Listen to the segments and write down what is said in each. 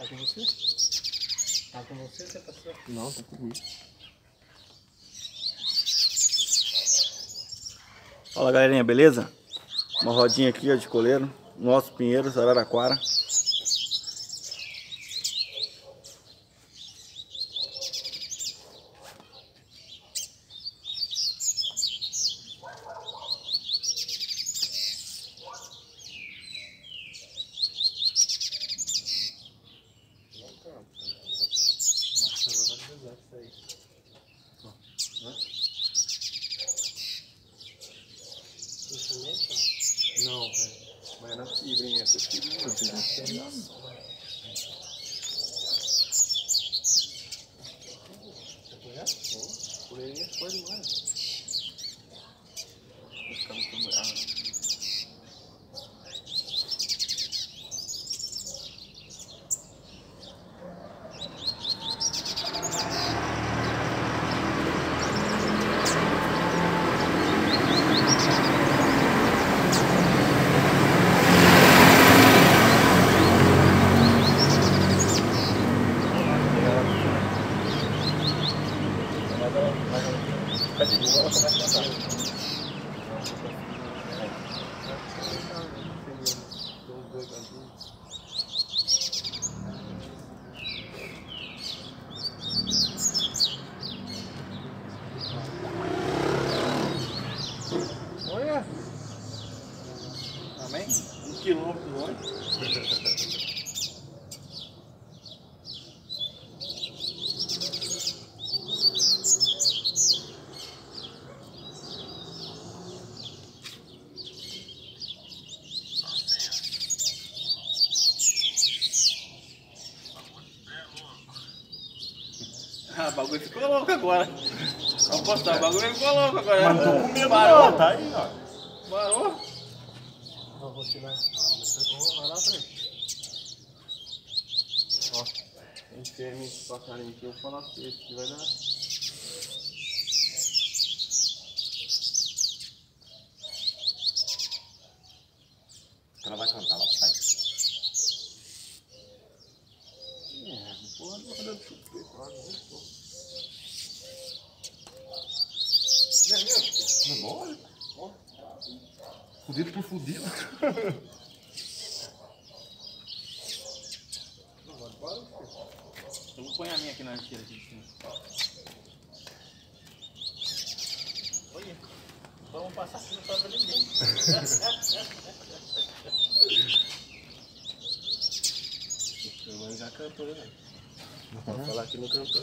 Tá com você? Tá com você você tá só? Não, tá comigo. Fala galerinha, beleza? Uma rodinha aqui ó, de coleiro, nosso Pinheiros, Araraquara. Agora. Vamos postar, o bagulho ficou louco agora. Mas não tô com medo Parou. não, tá aí, ó. Parou. Não, vou tirar. Vai lá, frente. Ó, enfiei esse passarinho aqui, eu vou falar pra vocês que vai dar. Ela vai cantar lá, sai. É, porra, não vai dar chupeta, claro, não pô. Não é mole? Ó. Fudido por fudido. Eu vou pôr a minha aqui na tira aqui de cima. Olha, vamos passar aqui não sobra ninguém. Mas já cantou, né? Pode falar que não cantou.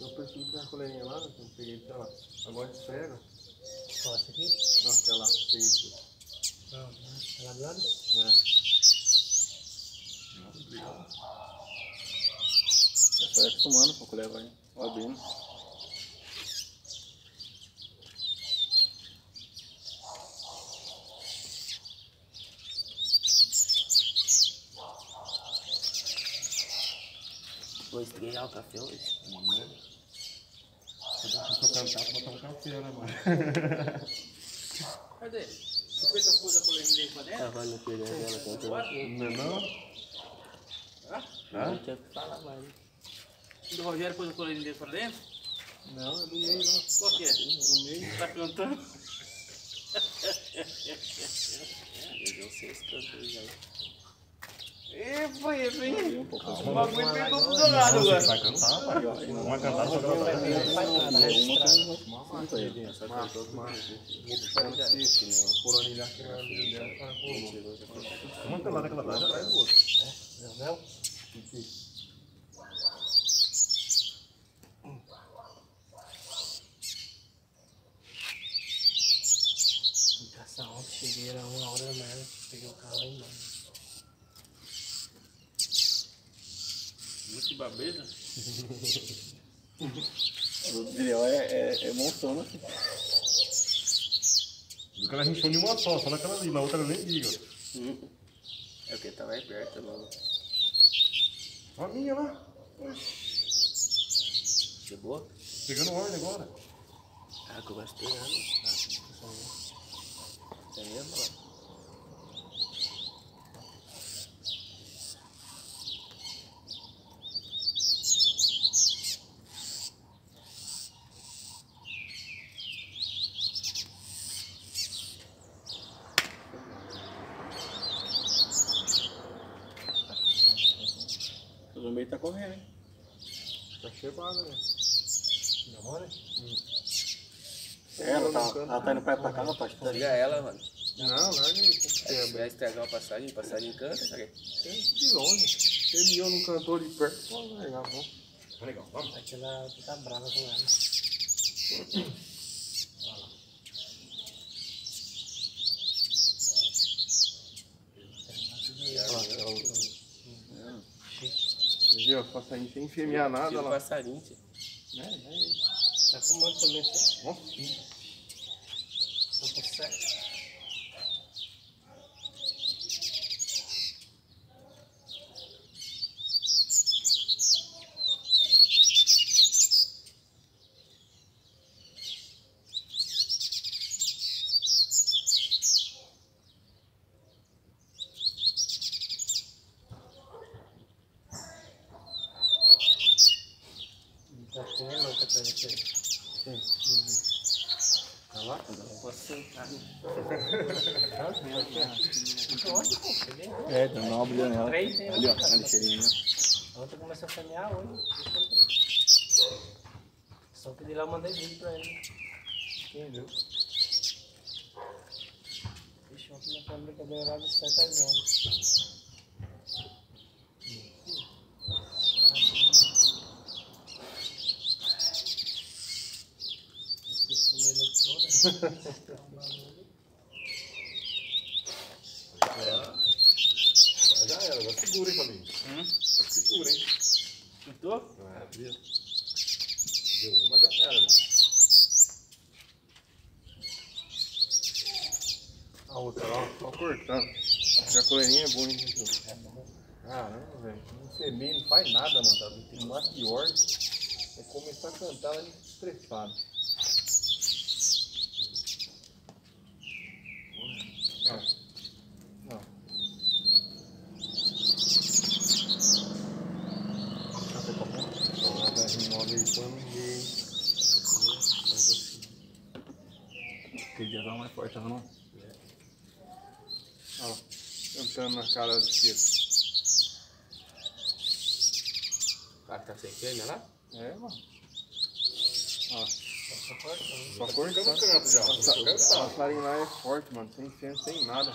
Eu percebi que a coleirinha lá, que eu peguei aquela, agora esfrega. Qual essa aqui? Não, aquela aqui. Não, ela do lado? É. É só acostumando com a colher, vai abrindo. Vou estrear o café hoje. Eu cantar, café, né, mano? Cadê? 50 pôs a coleirinha dele pra dentro? Tava no filho dela cantando. Não é não? Não tinha que falar mais. O do Rogério pôs a coleirinha dele pra dentro? Não, é do meio não. Qual que é? No meio. Tá cantando? Eu não sei se cantou já. Epa, epa, hein? O bagulho pegou pro seu lado agora. vai cantar, vai cantar, só vai cantar. Coronilhar aqui na vida dela. Uma pelada que ela dá, já traz o outro. Não? Caçar ontem, cheguei, era uma hora da manhã, peguei o carro lá e babeza. O Daniel é, é, é monstro, assim. O cara rinchou de uma só, só naquela ali, na outra eu nem liga. É porque tá mais perto logo. Ó a minha lá. De boa? Pegando ordem agora. Ah, que eu gosto de pegar, né? É mesmo, ó. Tá né? É, ela tá, ela tá indo pra, pra casa, pode Liga ela, mano. Não, larga aí. Se vai estragar uma passagem, passagem canta, cara. Tem de longe. Ele e eu não cantou ali perto. Pô, legal, vamos. Legal, vamos. Aquela tá brava com ela. Faça aí sem enfermear nada Tira lá. passarinho, tio. É, é. Tá muito também, tio. Nossa, sim. Tá com sete. Tá com uma louca pra gente aí. Tá lá? Posso sentar. É, dá uma brilhada nela. Três tem Ali, ó, na lixeirinha. Ontem começou a caminhar hoje. Só que de lá eu mandei vídeo pra ele. Quem viu? Ixi, ontem na câmera que eu dei horário de 7 às 11. Mas já era, já segura, hein, família. Hum? Segura, hein. Tentou? É, viu? Deu uma, já era, mano. A outra, ó, ó cortando. A coleirinha é boa, hein, gente? Caramba, velho. Não semeia, não faz nada, mano. Tá? Tem mais pior. É começar a cantar ela estressada. Ó. Ó. Café com pão? Ó, da R9 aí, põe no meio. Aquele dia tava mais forte, tava não? Ó, cantando na cara do Pedro. Ah, tá sem fêmea lá? É, mano. Ó, Só cortando. o canto já. A passarinho lá é forte, mano. Sem fêmea, sem nada.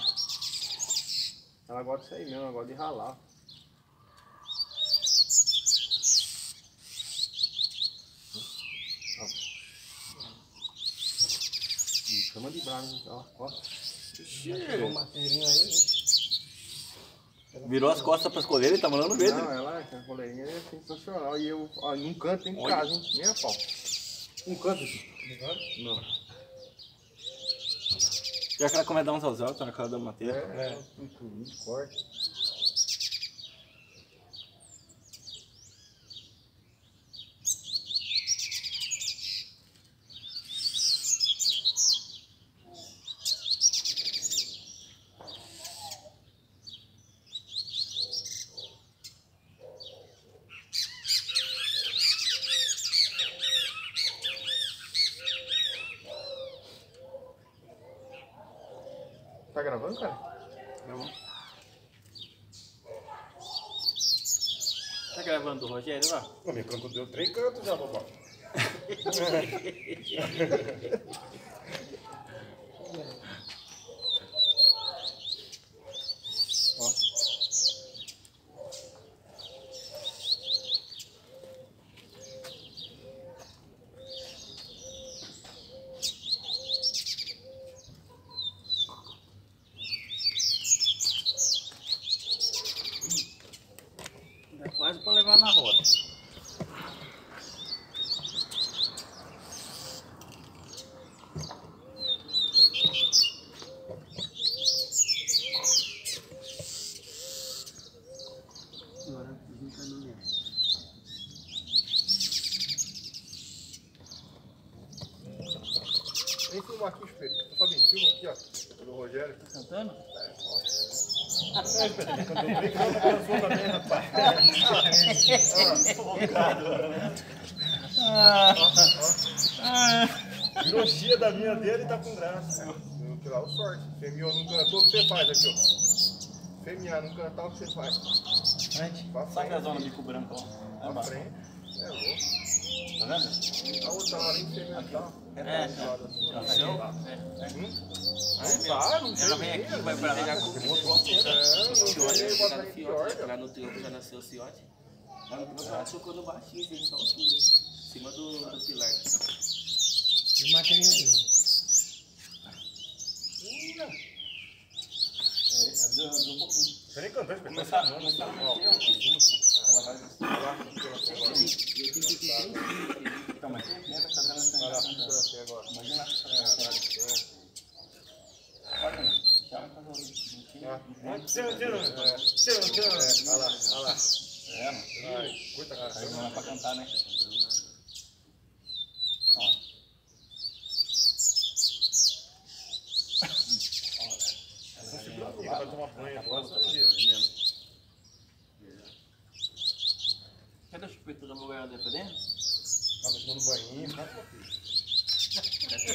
Ela gosta disso aí mesmo, ela gosta de ralar. Ó. Chama de bravo, hein? ó. ó. Pegou uma aí, né? Virou as costas pras coleiras e tá mandando ver, Não, né? ela, a coleirinha é sensacional. E eu, ó, num canto em Olha. casa, hein? Nem a pau. Um canto aqui. Não. Já que ela começa a dar uns altos, tá na cara da matéria. É, muito, muito forte. Tá gravando, cara? Não. Tá gravando o Rogério lá? O meu canto deu três cantos já, papai. Ó. Dá quase pra levar na roda. Vem filmar aqui, Espelho. Ô, Fabinho, filma aqui, ó. Do Rogério. Tá cantando? É, Espelho, ele cantou bem, que ela dançou também, rapaz. Virou chia da minha dele e tá com graça. Eu tirar o sorte. Femiou não cantou, o que você faz aqui, ó? Femiar não cantar, o que você faz? Frente. Pra Sabe a frente. zona bico branco? É Pra frente. É louco. Tá vendo? A outra lá nem. É, lá. Hum? Não tá, não sei. Ela vem aqui, vai pra lá. É, não tem pra de ordem. Lá no teu já nasceu o ciote. Lá no teu já chocou no baixinho, assim, só altura. Em cima do, do pilar. E material dele. Começar, começar a Então, mas tá agora. Imagina É, Olha aí. Um- é. Olha lá, olha lá. É, mano. Curta, cara. Aí não é pra cantar, né? Ó. Vai tomar banho agora, só dia. Cadê o chupeta é pra dentro? Tá tomando banho, tá?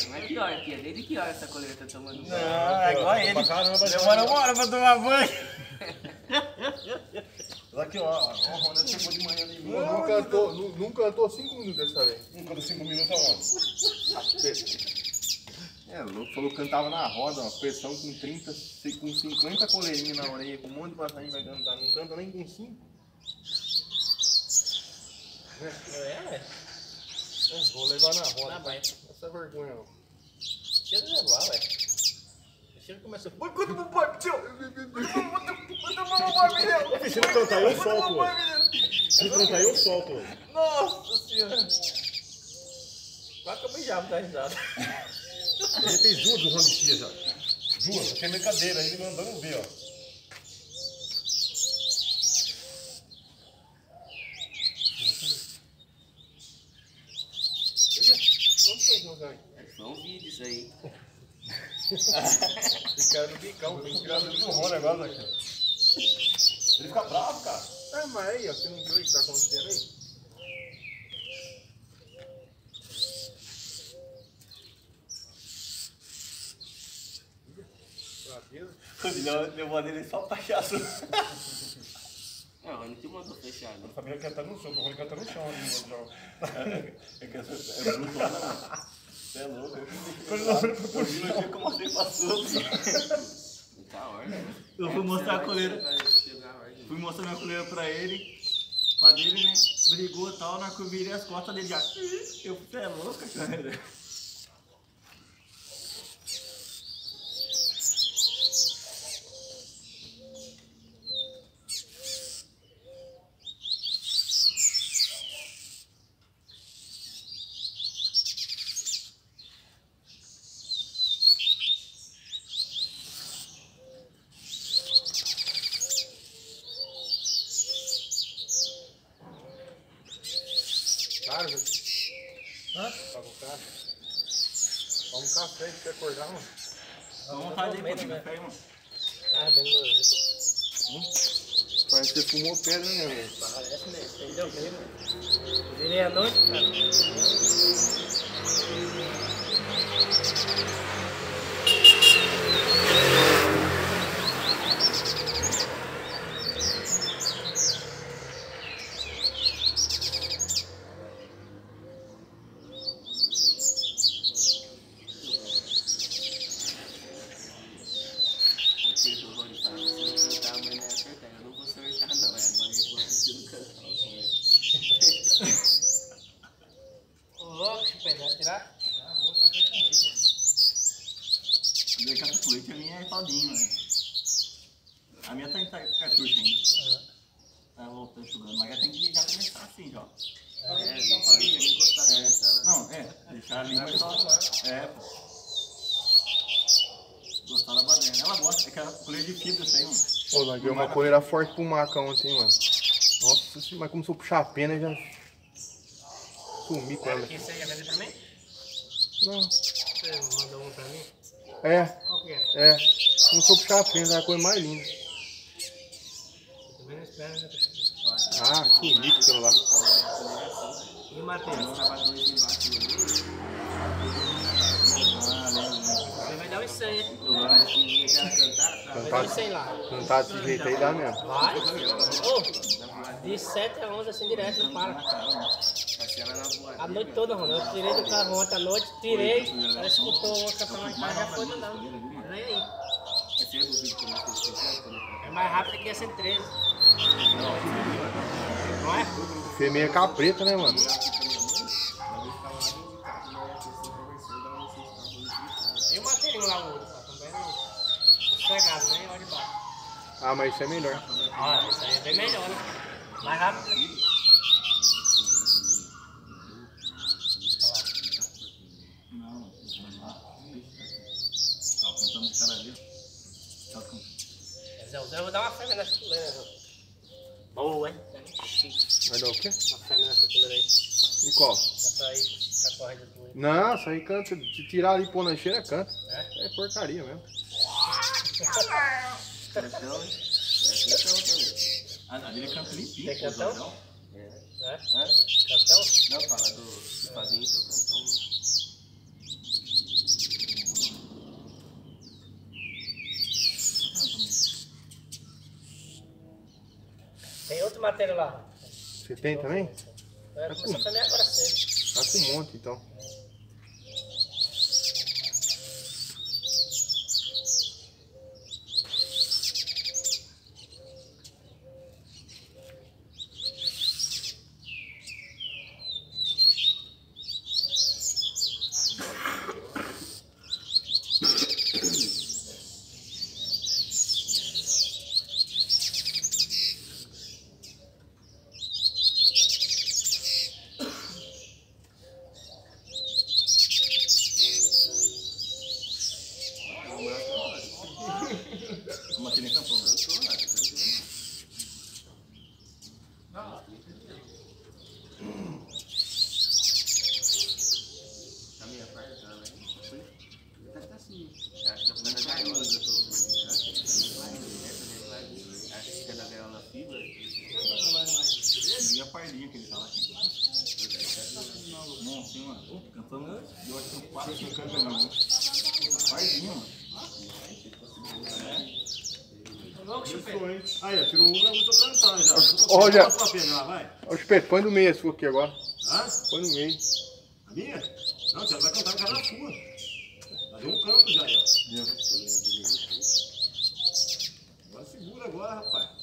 Não é que hora aqui, é desde que hora essa coleira tá tomando banho? Não, é igual ele. Pra caramba, Demora uma hora pra tomar banho. Aqui, ó. Ó, o Ronda chegou de manhã ali. Não cantou, nu- não cantou 5 minutos dessa vez. Nunca dos 5 minutos aonde? É, louco, falou que cantava na roda, uma pressão com 30, se- com 50 coleirinhas na orelha, com um monte de passarinho vai cantar. Não canta nem com 5. É, ué. vou levar na roda. Tá bem. Essa vergonha, não. Deixa ele levar, ué. Deixa ele começar. Oi, quando o papai tio! Quando o papai meu! Se não cantar, eu solto. Se não cantar, eu solto. Nossa senhora. Vai comer já, tá risada. Ele fez duas do Ron de Chia já. Duas, aqui é brincadeira, ele mandando ver, ó. Onde foi jogar? Foi um vídeo isso aí. Ficaram no bicão, tem que tirar do Do Ron negócio aqui. Ele fica bravo, cara. Ah, mas aí, ó, você não viu o que tá acontecendo aí? Deu, deu uma dele só cachaça. É, o Rony que mandou fechar, né? A família cantar no chão, o Ron canta no chão ali no outro jogo. É que essa é bruto, né, mano? Você é louco. Eu vi no dia que eu mostrei pra Souza. Tá ordem. Eu fui mostrar a coleira. pegar a ordem. Fui mostrar minha coleira pra ele. Pra dele, né? Brigou e tal, na eu virei as costas dele já. Eu, você é louco, cara. Cara, velho. Hã? Tá com cara? Toma um café que você acordar, mano. Dá vontade aí, pô, tem café aí, mano. Ah, dentro do. Pedra, né, velho? Parece, né? Entendeu mesmo? Virei à noite, cara. Porque o Rony fala, se não cantar, a mãe não é acertar. Eu não vou acertar, não. É agora ele gosta de não cantar. né? Ô, louco, deixa eu pegar, tirar. Deu café com leite, a minha é todinho, né? A minha tá em ta- cartucho ainda. Tá voltando chugando, mas já tem que já começar assim, já. É, não pode nem encostar É, nessa. não, é, deixar ali mas só. É, pô. Gostar da baderna. Ela gosta, é que ela colher de fibra isso aí, mano. Pô, nós deu uma coleira forte pro Maca ontem, mano. Nossa, mas começou a puxar a pena e já sumi com ela. Aqui, você ia vender pra mim? Não. Você mandou um pra mim? É, Qual que é? é. Não sou puxar a frente, é a coisa mais linda. Eu também não espero, né? Ah, que bonito aquilo lá. E o Matheus? Ah, lembro. Você vai dar uns 100, hein? Vai dar Cantar, 100 lá. cantar desse jeito aí dá mesmo. Vai. Ô, de 7 a 11 assim direto, não para. A noite toda, mano. Eu tirei do carro ontem à noite, tirei. Ela escutou uma canção lá em casa, já foi mandando. Vem aí. É mais rápido que a 113. Não é? Fêmea capreta, né, mano? E o Mateirinho lá, o outro, lá também não. Sossegado, né? Olha de baixo. Ah, mas isso é melhor. Ah, isso aí é bem melhor, né? Mais rápido. né? Eu vou dar uma fêmea nessa coleira. Boa, hein? Vai dar o quê? Uma fêmea nessa coleira aí. E qual? Essa aí, pra corrida do. Não, isso aí canta. Se tirar ali e pôr na cheira, canta. É? É porcaria mesmo. Cantão, hein? É cantão também. Ah, a dele canta limpinho. Pô, cantão? Zózão. É? Hã? Cantão? Não, fala do, do Fabinho que eu canto um. Tem outro matéria lá. Você tem também? Começar a fêmea agora cedo. Tá com um monte então. A makine. Olha. A vai. Ô, Chupete, põe no meio esse aqui agora. Hã? Põe no meio. A minha? Não, você vai cantar já na sua. Fazer um canto já, aí, ó. Agora segura agora, rapaz.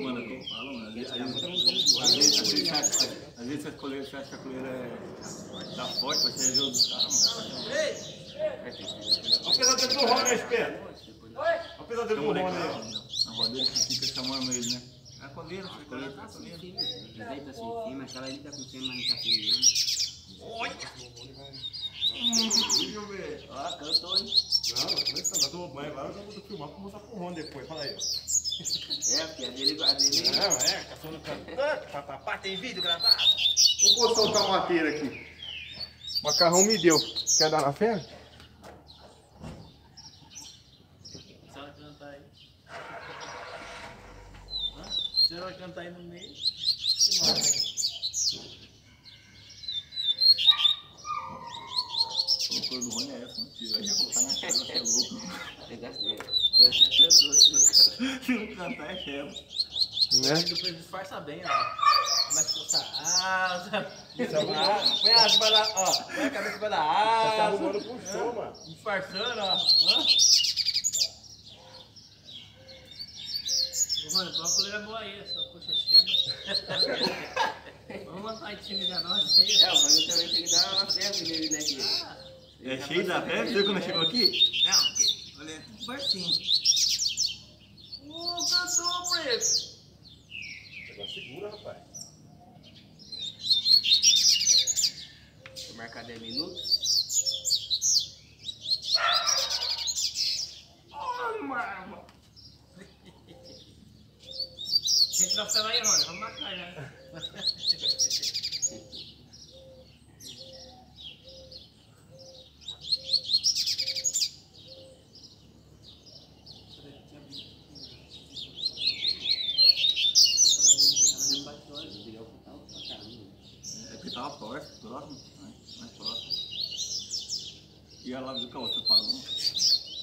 Mano, eu tô falando, às vezes, às vezes, às vezes, às vezes, às a coleira, você acha que a coleira é, tá forte, vai ser jogo dos caras, mano. Apesar de do Rony, esperto? Apesar de Tem do Rony, rua dele que fica chamando ele, né? É a coleira, a coleira, a coleira. Deita assim em cima, aquela ali tá com fêmea, mas não tá fêmea. Deixa eu ver. Ó, cantou, hein? Não, não é isso, eu tô banho agora, eu vou filmar pra mostrar pro Rony depois. Fala aí, ó. É, porque a dele, a dele. Não, é, caçando canto. Papapá, tem vídeo gravado. Vou soltar uma mateira aqui. Macarrão me deu. Quer dar na fé? Você vai cantar aí? Hã? Você vai cantar aí no meio? A cor do Rony é essa, não tira. Aí ia colocar na casa, você é louco. Negócio dele. Cantar, cantou, se não cantar. Se não cantar, é cheva. Né? Depois disfarça bem, ó. Começa a coçar a asa. Ah, Põe a asa pra dar, ó. Põe a cabeça pra dar Tá asa. arrumando pro show, mano. Disfarçando, ó. Hã? Mano, tua coleira boa aí, essa coxa cheba. Vamos mandar intimidar nós aí. É, mas eu também tenho que dar uma febre nele, né? Que É cheio da febre, você viu quando chegou aqui? Não, olha, barcinho. troféu aí, Rony. Vamos marcar já. É porque tava próximo, próximo, né? mais próximo. E ela viu que a outra parou.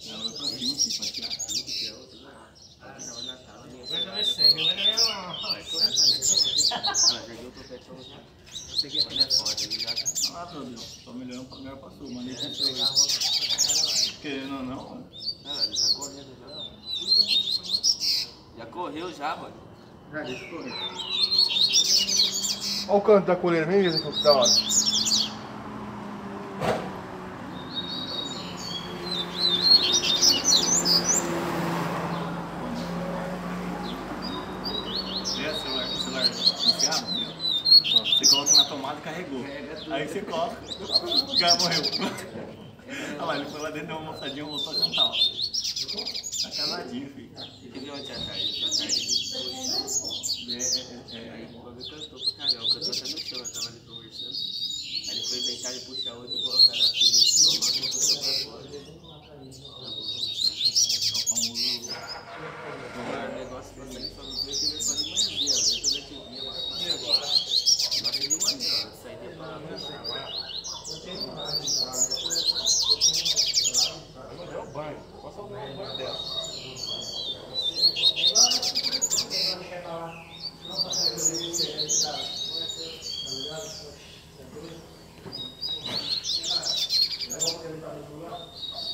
E ela foi pra cima, assim, pra tirar. Vai jogar segue. Vai jogar uma... Ah, meu Deus, pra melhor passou, mas nem sei Querendo ou não, Já correu já, mano. já deixa correr. Olha o canto da coleira, vem ver que da hora. É, celular, celular enfiado, meu. Ó, Você coloca na tomada e carregou. Aí você coloca, já morreu. Olha lá, ele foi lá dentro, deu uma moçadinha, voltou a cantar, ó. Tá casadinho, filho. Você viu onde atrás? Atrás É, é, é, Aí é. o bagulho cantou pra caramba. Cantou até no chão, eu tava ali conversando. Aí ele foi inventar de puxar outro e colocar na firma de novo, aí puxou pra fora. É o famoso. Agora o negócio pra sair só no dia que veio só de manhãzinha, às vezes eu já via mais pra Agora de manhã, saída pra É o banho. Posso arrumar um banho dela.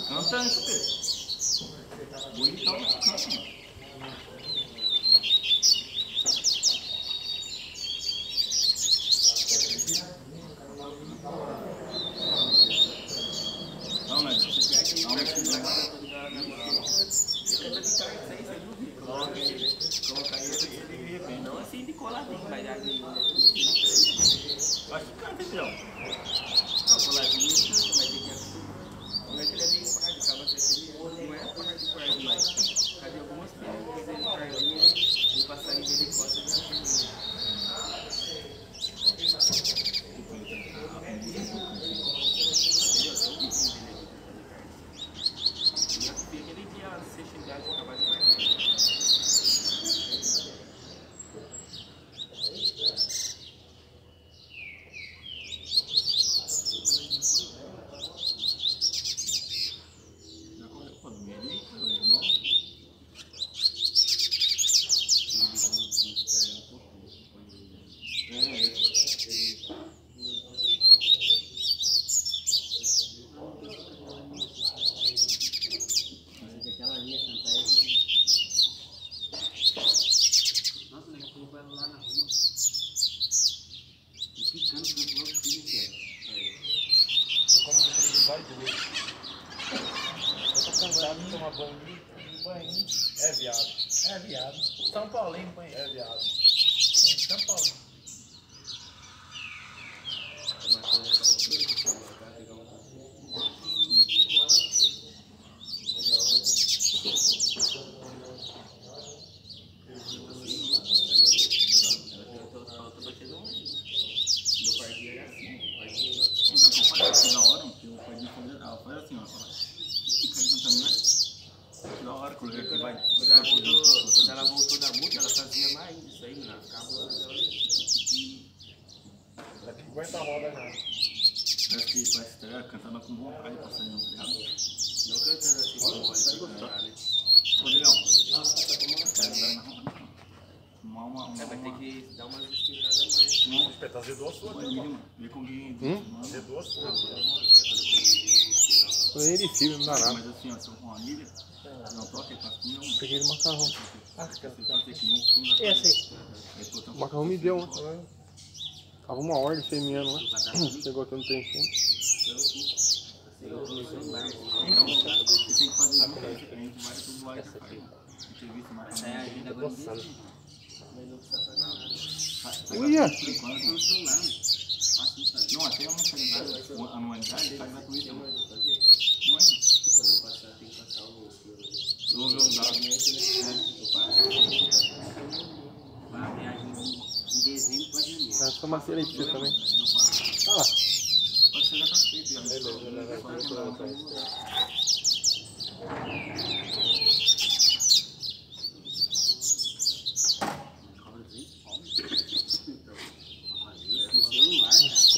Canta antes, Pedro. Bonitão, canta, mano. Não, né? Não, Colocar ele, ele arrepende. Não coladinho, mas ali. Acho que Pedrão. Não, coladinho, mas tem que acostumar. Como é que ele é bem pardo, acaba sendo ele não é pardo, pardo, mas cadê algumas pessoas que ele pardinho, ele passarinho dele costa de arrependimento. Entendeu? Tem um biquinho dele aqui. E eu vi aquele dia você chegar de acabar de partir. Já colocou pra dormir ali, meu irmão. É, Aquela linha cantar aí. Nossa, daqui a pouco vai lá na rua. E picando pro outro filho que é. Como que vai doer. Eu tô cansado de tomar banho. Banho. É viado. É viado. São Paulinho banho. É viado. São Paulinho. Uma coisa só o canto, só uma cara, pegar um Falta bater um. Meu quartinho era assim, o quartinho Então, que eu falei que da hora, que o pai de fazer, ela faz assim, ó. fala, Ih, cara cantando, né? Que da hora, quando ele vai. Quando ela voltou, quando ela voltou da multa, ela fazia mais isso aí, né? Ficava Vai ter que aguentar a roda já. Parece que parece que ela cantando com vontade pra sair, tá ligado? não cantando assim, com voz, assim, né? Ô, Leão. Quero dar na roda, não. Uma, uma, uma, É, vai ter uma, que dar umas azedou a sua, né, quem. Hum? Azedou a sua. Nem de filme, não dá nada. Mas assim, ó, se eu com a Lília, não ele tá com um. Peguei de macarrão. Ah, tá O macarrão me deu, né? Tava uma ordem femiana lá. Chegou tanto tempo. Então, você tem que fazer isso, a gente vai tudo lá e já faz. Entrevista, marca É, a gente agora Uia! Celular, né? Não, até uma anualidade, tá. Tem Não é? Então, vou passar, tem que passar o. Eu vou ver os dados. Eu pago. Vai, Desenho pode ir Tá, só uma você também. Tá lá. Pode ser já tá feito. já. Beleza, beleza, vai procurar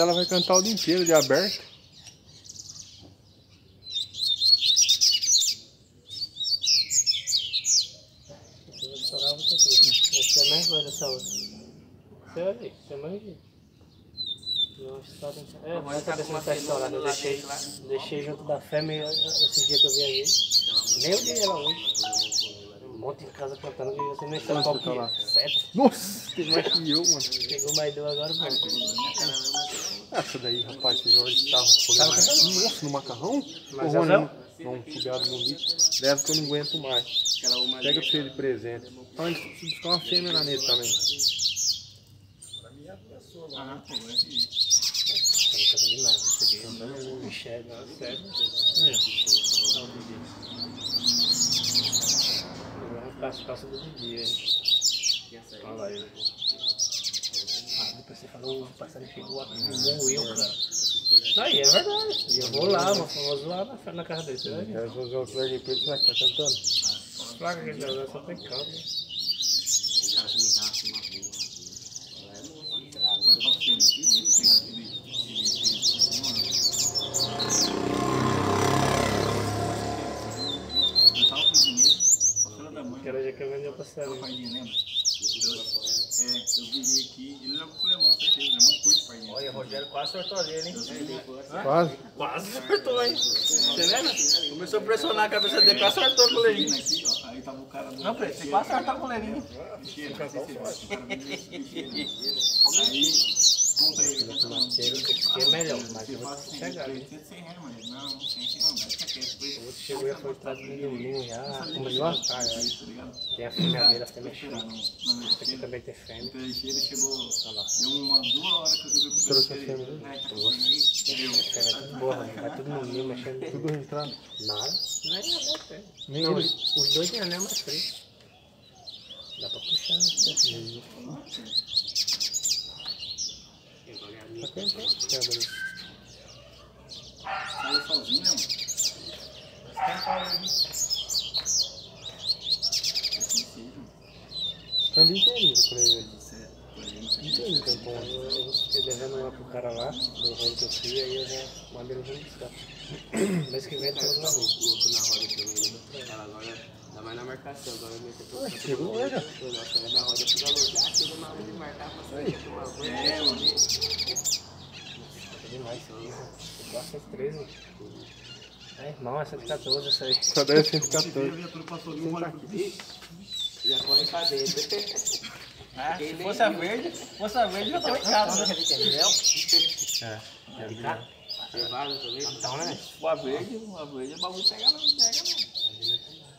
ela vai cantar o dia inteiro de aberto. Esse é mais doido dessa outra. Você vai ver, você. Não, estoura. É, Agora se uma não tá estourado. Eu deixei, deixei junto da fêmea esse dia que eu viajei. Nem o dia ela hoje. Um monte de casa cantando que você tá que é. lá? Sete. Nossa, tem mais que eu, mano. Dois agora, pô. Essa daí, rapaz, esse Jorge tava folhando. Nossa, no macarrão? Mas Ô, Rony, é não, não, subiado bonito. Leva que eu não aguento mais. Pega pra você de presente. Olha, se buscar uma fêmea na nele também. Ah, pô, é que. Não canta demais, não sei o que. Não enxerga, não sério. As calças do dia, hein? Olha lá ele. Ah, você falou, o passarinho chegou aqui, moeu, cara. Aí, é verdade. E eu vou lá, vou vou zoar na, frente- na casa dele, você vai ver. Quero fazer o Cleber de Preto, será que tá cantando? Placa que ele tá usando só tem canto, né? cara também assim uma boa. Eu tava com dinheiro, filha da mãe. Aquela dia que eu vendi o passarinho. Lembra? Eu, é, eu virei aqui, ele levou pro Lemão, certeza. O Lemão curte Pardinho. Olha, o Rogério quase sortou dele, hein? Quase. Quase acertou, hein? Você lembra? Começou a pressionar a cabeça dele, quase acertou com o goleirinho. aí tava o cara. Não, Preto, você quase acertou com o goleirinho. Aí. Que é melhor, mas eu vou faz te chegar, eu hein? falei, 100 reais, mas não, não tem que não, O outro chegou e foi atrás do menininho já, tarde. fazer isso, tá ligado? Tem a fêmea dele, a fêmea chama. Esse aqui também tem fêmea. O peixeiro chegou, deu uma duas horas que eu Trouxe a fêmea, né? Tá com fome aí, eu. Fêmea tudo boa. Vai tudo no ninho, mexendo. Tudo registrado. Nada. Não é Não, os dois têm anel mais frio. Dá pra puxar, né? Tá cantando. Quebra ali. Saiu sozinho, né, mano? Assim seja, Canta inteirinho, por aí. Aí, não sei. Inteirinho, cantão. Eu, eu fiquei devendo lá pro cara lá, do rolo que eu fui, aí eu já mandei ele buscar. Mês que vem tá na rua. louco na roda também, né? Ela agora, ainda mais na marcação, agora eu meto Ué, chegou, olha. Nossa, ela da roda fica louca. Ah, chegou na hora de marcar pra sair de uma coisa. É, mano. Tá demais, isso. Quase 113. É, irmão, é 114 essa aí. Só deve ser Veio a 14. viatura passou ali, olha pro Já corre pra dentro. Ah, se fosse a verde, se fosse a verde, já tava em casa, né? É. De cá? Também. Então, né? O a verde, o a verde, o bagulho pega não, pega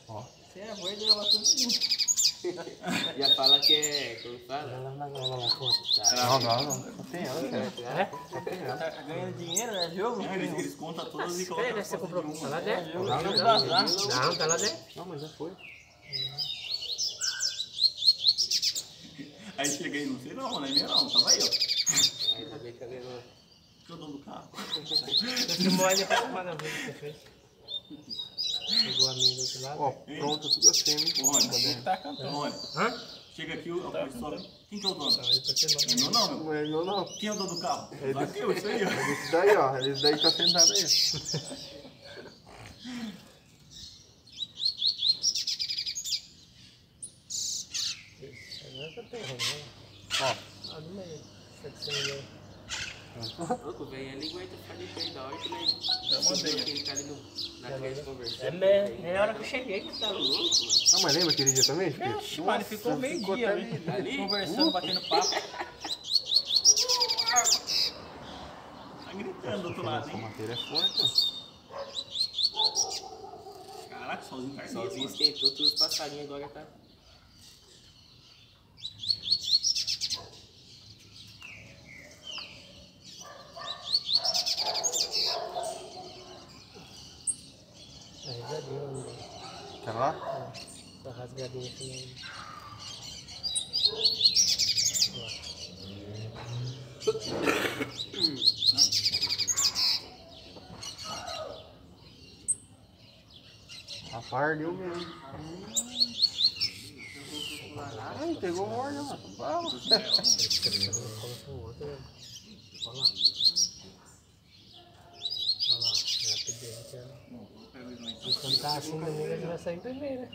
não. Ó. Se é verde, ela tudo junto. Já fala que é. Como fala? Lá, lá, lá, foda. Não, não, não. Só tem ela, cara. É? Ela. Tá ganhando dinheiro, é jogo? Não, eles, contam todas e colocam você comprou uma. lá dentro? Não, não, Não, tá lá dentro. Não, mas já foi. Aí chega aí, não sei não, não é minha não, tava aí, ó. Ainda bem que eu. Que é o dono do carro. Depois você manda ver o que você fez. Pegou a minha do outro lado. Ó, pronto, tudo assim, hein? Rony, você tá cantando. Rony, Hã? chega aqui, o a pessoa. Quem que é o dono? Você É meu não, meu. Não é meu, não. Quem é o dono do carro? É desse- ter, isso aí, ó. É desse daí, ó. Esse daí tá sentado aí. Louco, velho, né? é ele aguenta ficar de pé da hora que. Eu. Que ele tá ali na. É a hora que eu cheguei que tá louco, mano. Ah, mas lembra aquele dia também? Filho? Mano, ficou meio ficou dia ali, ali, conversando, uh. batendo papo. tá gritando do outro lado, hein? A é forte, Caraca, sozinho, sozinho esquentou todos os passarinhos agora tá. Tá assim. A par deu mesmo. Ai, pegou óleo, mano. Vamos. Outro, né? Olha lá. Olha lá. Já pediu aqui, E quando tá assim, domingo ele vai sair primeiro, né?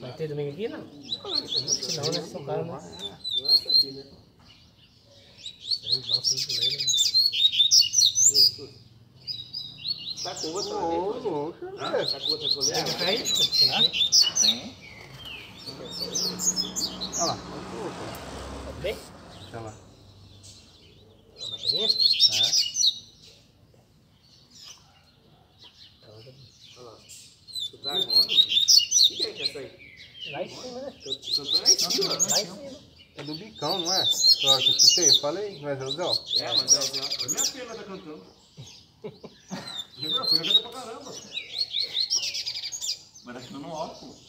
Vai ter domingo aqui, não? Que não, né? São caras, né? Nossa, aqui, né? Eles vão sim pro meio, né? Tá com outra, Ô, né? louco, Tá com outra colega? pra aí, tipo, tem. Olha lá. Tá bem? Olha lá. A bateria? É. Olha lá. Que é que é aí? Lá em cima, né? Lá em cima. É do bicão, não é? Só que eu escutei, falei, mas é o Zé. É, mas é o Zé. Foi minha filha tá cantando. Minha filha canta pra caramba. Mas aqui eu não olho, pô.